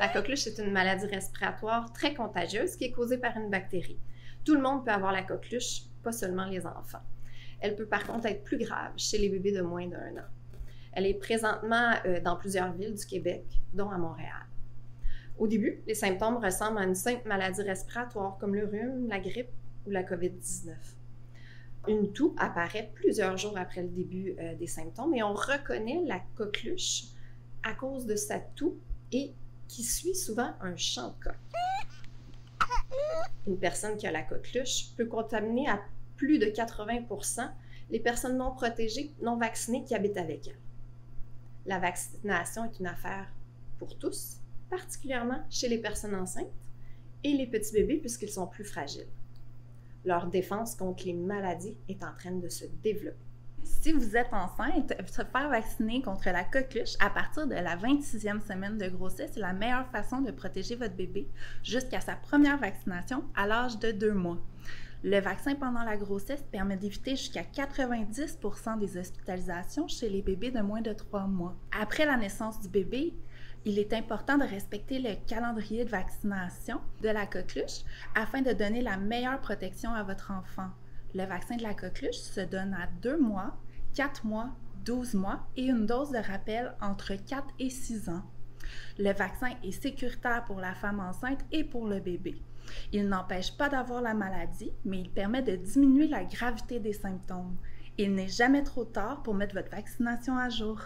La coqueluche est une maladie respiratoire très contagieuse qui est causée par une bactérie. Tout le monde peut avoir la coqueluche, pas seulement les enfants. Elle peut par contre être plus grave chez les bébés de moins d'un an. Elle est présentement euh, dans plusieurs villes du Québec, dont à Montréal. Au début, les symptômes ressemblent à une simple maladie respiratoire comme le rhume, la grippe ou la COVID-19. Une toux apparaît plusieurs jours après le début euh, des symptômes et on reconnaît la coqueluche à cause de sa toux et qui suit souvent un chant de coq. Une personne qui a la coqueluche peut contaminer à plus de 80% les personnes non protégées, non vaccinées qui habitent avec elle. La vaccination est une affaire pour tous, particulièrement chez les personnes enceintes et les petits bébés puisqu'ils sont plus fragiles. Leur défense contre les maladies est en train de se développer. Si vous êtes enceinte, se faire vacciner contre la coqueluche à partir de la 26e semaine de grossesse est la meilleure façon de protéger votre bébé jusqu'à sa première vaccination à l'âge de deux mois. Le vaccin pendant la grossesse permet d'éviter jusqu'à 90% des hospitalisations chez les bébés de moins de trois mois. Après la naissance du bébé, il est important de respecter le calendrier de vaccination de la coqueluche afin de donner la meilleure protection à votre enfant. Le vaccin de la coqueluche se donne à 2 mois, 4 mois, 12 mois et une dose de rappel entre 4 et 6 ans. Le vaccin est sécuritaire pour la femme enceinte et pour le bébé. Il n'empêche pas d'avoir la maladie, mais il permet de diminuer la gravité des symptômes. Il n'est jamais trop tard pour mettre votre vaccination à jour.